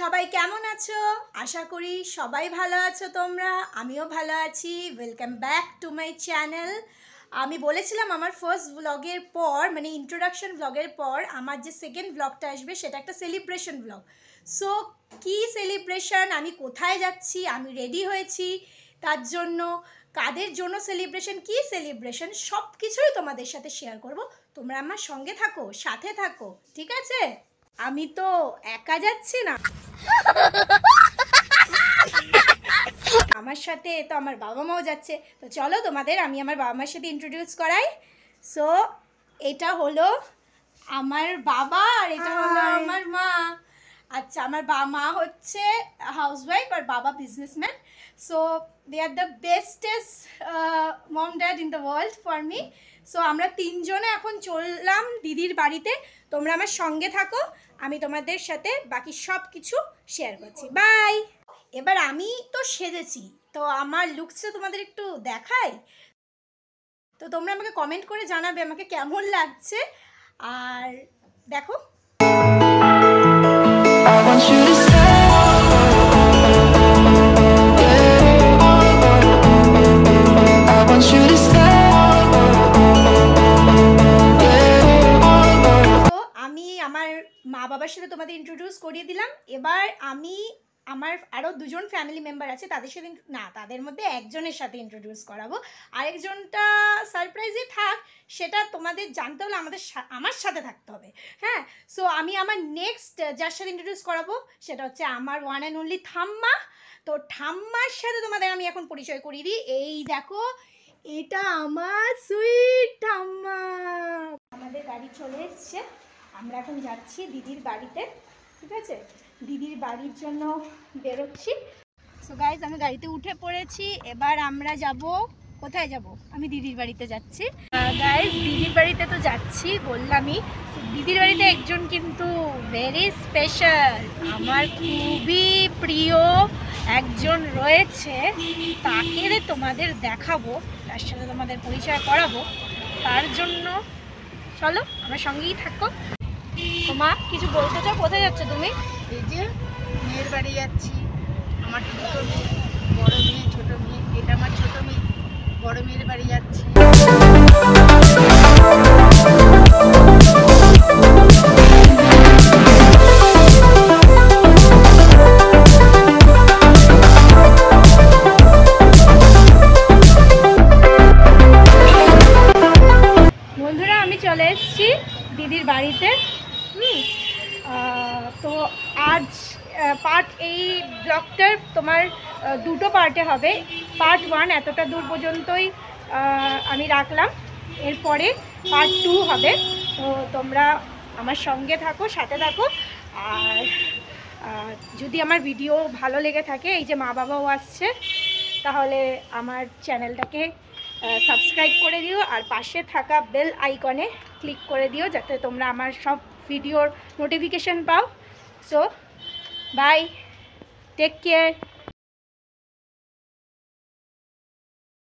সবাই কেমন আছো? আশা করি সবাই ভালো আছো তোমরা। আমিও ভালো আছি। Welcome back to my channel আমি বলেছিলাম আমার ফার্স্ট ব্লগের পর মানে ইন্ট্রোডাকশন ব্লগের পর, আমার যে সেকেন্ড ব্লগটা আসবে সেটা একটা সেলিব্রেশন ব্লগ সো কি সেলিব্রেশন আমি কোথায় যাচ্ছি? আমি রেডি হয়েছি। তার জন্য, কাদের জন্য সেলিব্রেশন কি সেলিব্রেশন সব কিছুই তোমাদের সাথে শেয়ার করব। তোমরা আমার সঙ্গে থাকো, সাথে থাকো, ঠিক আছে? আমি তো একা যাচ্ছি না। আমার সাথে তো আমার বাবা মাও যাচ্ছে। তো চলো তোমাদের আমি আমার বাবা মার সাথে ইন্ট্রোডিউস করাই। সো এটা হলো আমার বাবা আর এটা হলো আমার মা। আচ্ছা আমার বা মা হচ্ছে হাউসওয়াইফ আর বাবা businessman so they are the bestest in the world for me so আমরা তিনজনে এখন চললাম দিদির বাড়িতে। তোমরা আমার সঙ্গে থাকো, আমি তোমাদের সাথে বাকি সব কিছু শেয়ার করছি। বাই এবার আমি তো সেজেছি, তো আমার লুকসটা তোমাদের একটু দেখাই। তো তোমরা আমাকে কমেন্ট করে জানাবে আমাকে কেমন লাগছে। আর দেখো আমার মা বাবার সাথে তোমাদের ইন্ট্রোডিউস করিয়ে দিলাম। এবার আমি আমার আরও দুজন ফ্যামিলি মেম্বার আছে, তাদের সাথে না, তাদের মধ্যে একজনের সাথে ইন্ট্রোডিউস করাবো। আরেকজনটা সারপ্রাইজে থাক, সেটা তোমাদের জানতে হলে আমাদের আমার সাথে থাকতে হবে হ্যাঁ? সো আমি আমার নেক্সট যার সাথে ইন্ট্রোডিউস করাবো, সেটা হচ্ছে আমার ওয়ান অ্যান্ড অনলি থাম্মা তো ঠাম্মার সাথে তোমাদের আমি এখন পরিচয় করিয়ে দিই। এই দেখো, এটা আমার সুইট ঠাম্মা। আমাদের গাড়ি চলে এসছে। আমরা এখন যাচ্ছি দিদির বাড়িতে, ঠিক আছে? দিদির বাড়ির জন্য বেরোচ্ছি। সো গাইজ আমি গাড়িতে উঠে পড়েছি, এবার আমরা যাব, কোথায় যাব? আমি দিদির বাড়িতে যাচ্ছি। গাইজ দিদির বাড়িতে তো যাচ্ছি, বললামই। দিদির বাড়িতে একজন কিন্তু ভেরি স্পেশাল আমার খুবই প্রিয় একজন রয়েছে। তাকে তোমাদের দেখাবো, তার সাথে তোমাদের পরিচয় করাবো। তার জন্য, চলো, আমার সঙ্গেই থাকো। তো মা কিছু বলতে চাও? কোথায় যাচ্ছ তুমি? এই যে মেয়ের বাড়ি যাচ্ছি। আমার দুটো মেয়ে বড় মেয়ে ছোট মেয়ে। এটা আমার ছোট মেয়ে বড় মেয়ের বাড়ি যাচ্ছি। বন্ধুরা আমি চলে এসেছি দিদির বাড়িতে। তো আজ পার্ট এই ব্লগটার তোমার দুটো পার্টে হবে। পার্ট ওয়ান এতটা দূর পর্যন্তই আমি রাখলাম। এরপরে পার্ট টু হবে। তো তোমরা আমার সঙ্গে থাকো, সাথে থাকো। আর যদি আমার ভিডিও ভালো লেগে থাকে, এই যে মা বাবাও আসছে, তাহলে আমার চ্যানেলটাকে সাবস্ক্রাইব করে দিও। আর পাশে থাকা বেল আইকনে ক্লিক করে দিও, যাতে তোমরা আমার সব ভিডিওর নোটিফিকেশন পাও। So bye take care